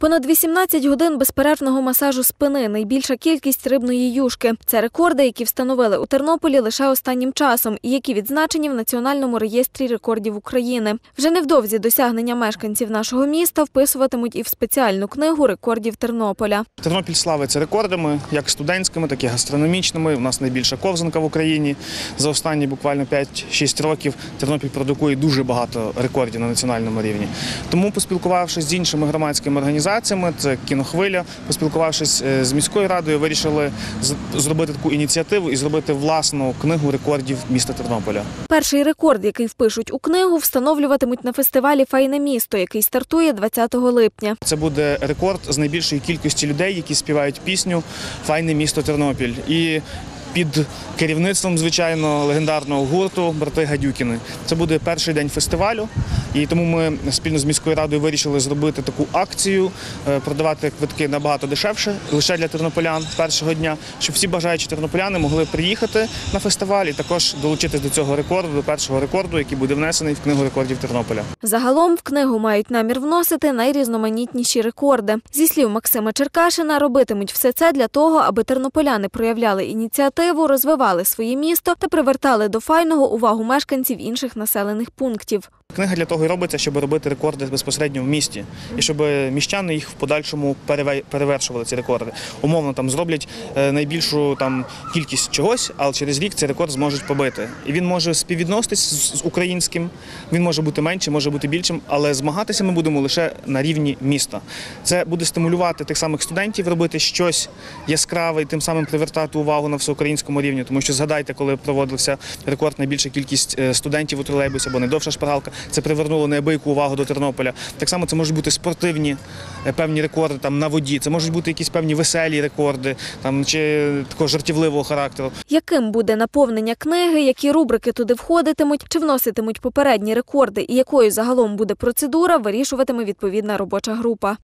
Понад 18 годин безперервного масажу спини, найбільша кількість рибної юшки. Це рекорди, які встановили у Тернополі лише останнім часом і які відзначені в Національному реєстрі рекордів України. Вже невдовзі досягнення мешканців нашого міста вписуватимуть і в спеціальну книгу рекордів Тернополя. Тернопіль славиться рекордами, як студентськими, так і гастрономічними. У нас найбільша ковзанка в Україні. За останні буквально 5-6 років Тернопіль продукує дуже багато рекордів на національному рівні. Тому, поспілкувавшись з іншими громадськими організаціями, це кінохвиля, поспілкувавшись е, з міською радою, вирішили зробити таку ініціативу і зробити власну книгу рекордів міста Тернополя. Перший рекорд, який впишуть у книгу, встановлюватимуть на фестивалі Файне місто, який стартує 20 липня. Це буде рекорд з найбільшої кількості людей, які співають пісню Файне місто Тернопіль. І під керівництвом, звичайно, легендарного гурту Брати Гадюкіни. Це буде перший день фестивалю, і тому ми спільно з міською радою вирішили зробити таку акцію, е, продавати квитки набагато дешевше лише для тернополян першого дня, щоб всі бажаючі тернополяни могли приїхати на фестиваль і також долучитись до цього рекорду, до першого рекорду, який буде внесений в книгу рекордів Тернополя. Загалом в книгу мають намір вносити найрізноманітніші рекорди. Зі слів Максима Черкашина, робитимуть все це для того, аби тернополяни проявляли ініціативу, розвивали своє місто та привертали до файного увагу мешканців інших населених пунктів. Книга для того і робиться, щоб робити рекорди безпосередньо в місті, і щоб міщани їх в подальшому переве- перевершували ці рекорди. Умовно там зроблять е, найбільшу там кількість чогось, але через рік цей рекорд зможуть побити. І він може співвідноситись з з українським, він може бути меншим, може бути більшим, але змагатися ми будемо лише на рівні міста. Це буде стимулювати тих самих студентів робити щось яскраве і тим самим привертати увагу на всеукраїнському рівні. Тому що згадайте, коли проводився рекорд найбільша кількість е, студентів у тролейбусі або найдовша шпаргалка, це привернуло неабияку увагу до Тернополя. Так само це можуть бути спортивні е, певні рекорди там на воді, це можуть бути якісь певні веселі рекорди, там чи такого жартівливого характеру. Яким буде наповнення книги, які рубрики туди входитимуть, чи вноситимуть попередні рекорди, і якою загалом буде процедура, вирішуватиме відповідна робоча група.